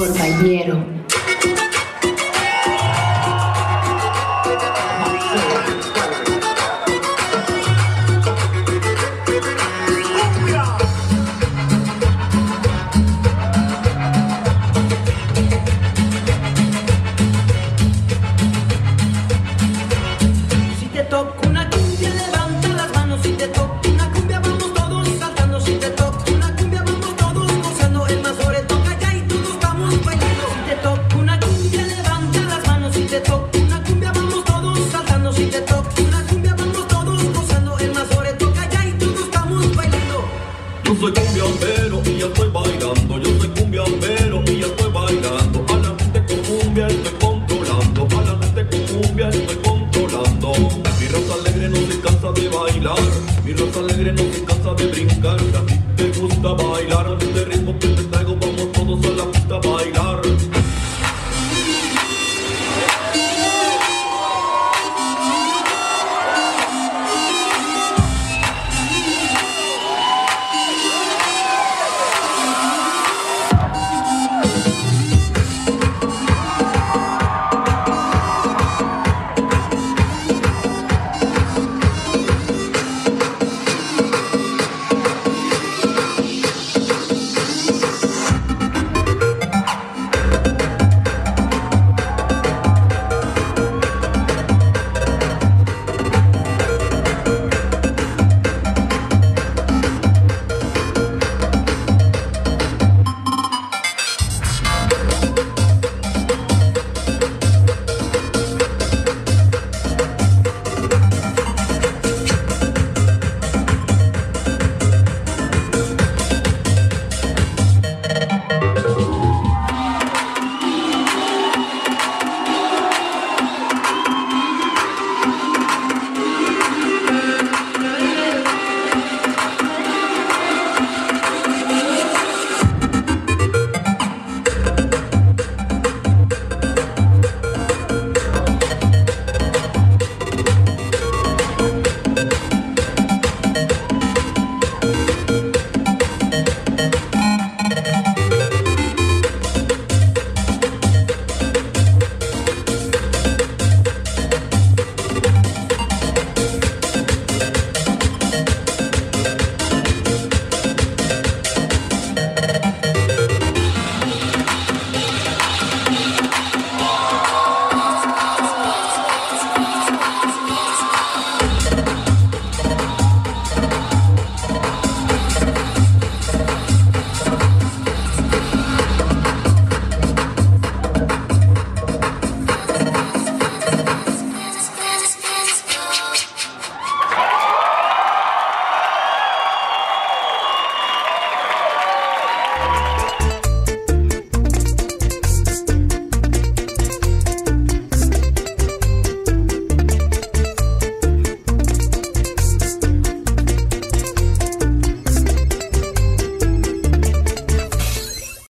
compañero. Si te toco Yo soy cumbiambero y ya estoy bailando. Yo soy cumbiambero y ya estoy bailando. A la gente con cumbia estoy controlando. A la gente con cumbia estoy controlando. Mi raza alegre no se cansa de bailar. Mi raza alegre no se cansa de brincar. A ti te gusta bailar a este ritmo.